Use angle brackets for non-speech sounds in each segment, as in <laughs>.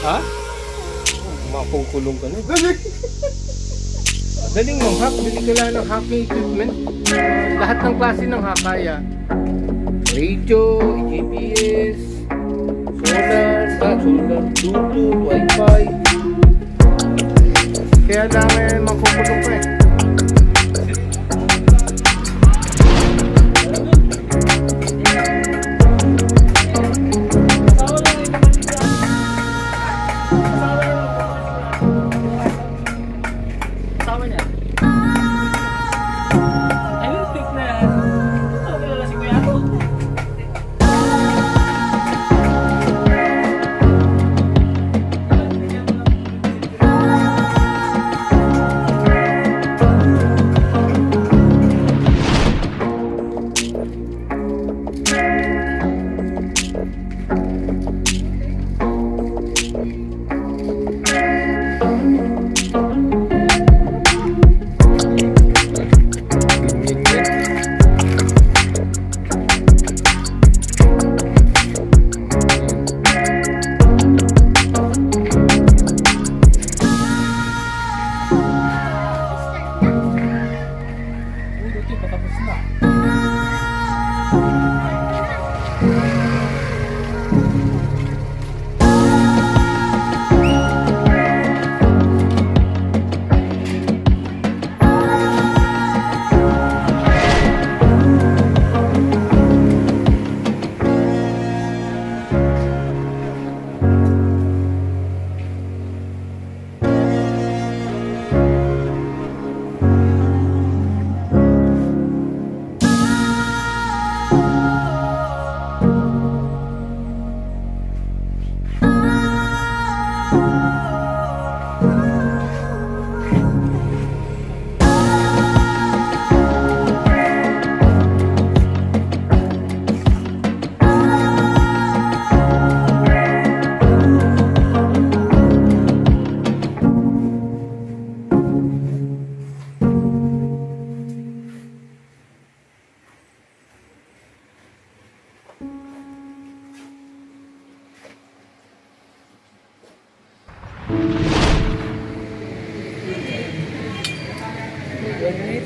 Ha? Makukulong ka na. Galing mong hack. Bili ka lang ng hacking equipment. Lahat ng klase ng hakaya. Radio, GPS, solar, solar, Bluetooth, Wi-Fi. Kaya lang eh, makukulong ka eh.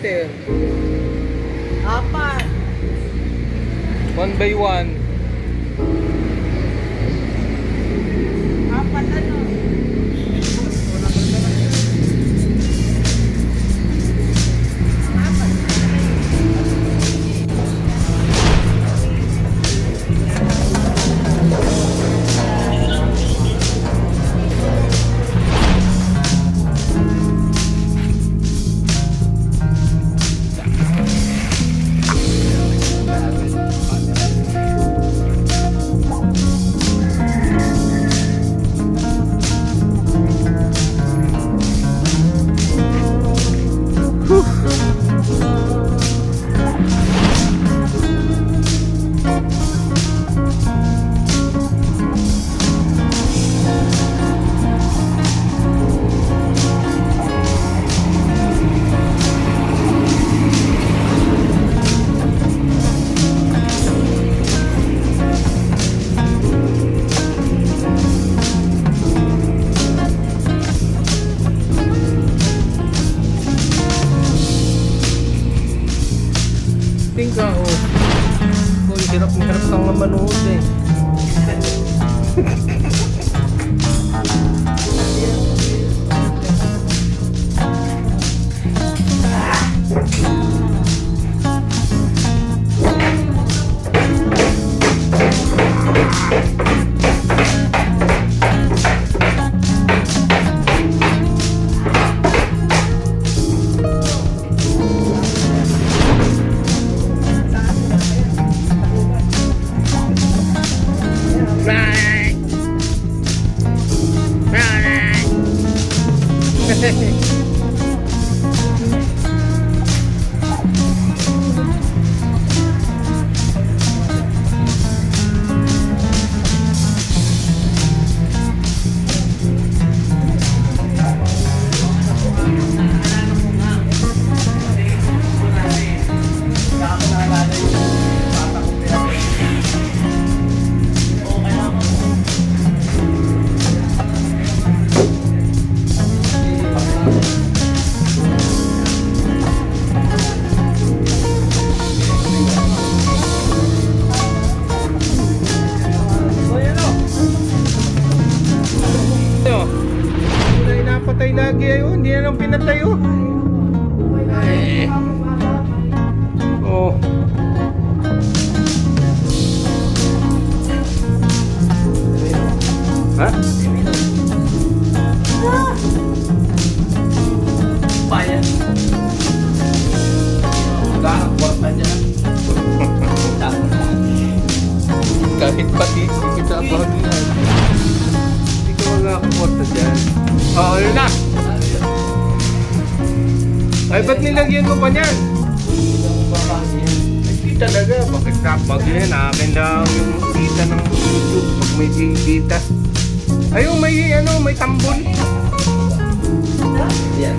Meter. Apat. One by one. Whew. Ka, oh. Kung hirap na hirap kang manood eh. <laughs> Hey, hey. Oh. Hindi na lang pinatay oh. Eh. Oh. Ha? Bayan. Kakakwarta dyan. Tapos na. Kahit pati Oo, yun na. Ay, ba't nilagyan mo pa niyan? Hindi talaga. Bakit kapag? Akin lang yung kita ng YouTube pag may kita. Ayun, may ano, may tambol. Yan.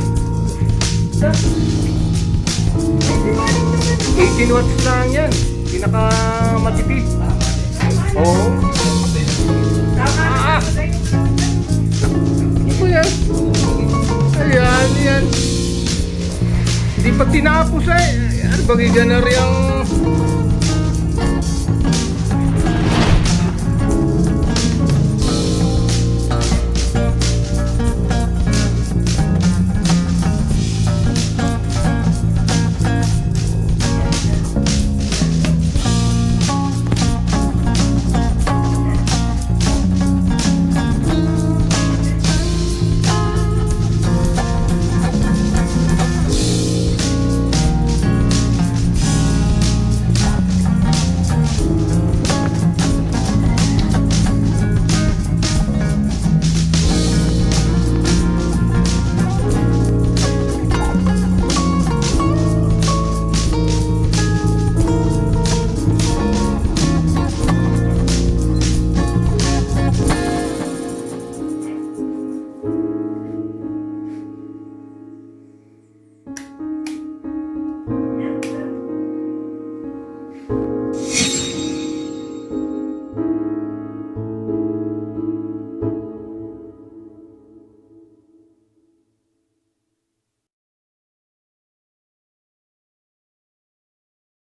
18 watts lang yan. Pinaka matipid. Oo. Ah! Yan? Ayan, yan. Hindi pa tinapos eh. Ano ba giganar yung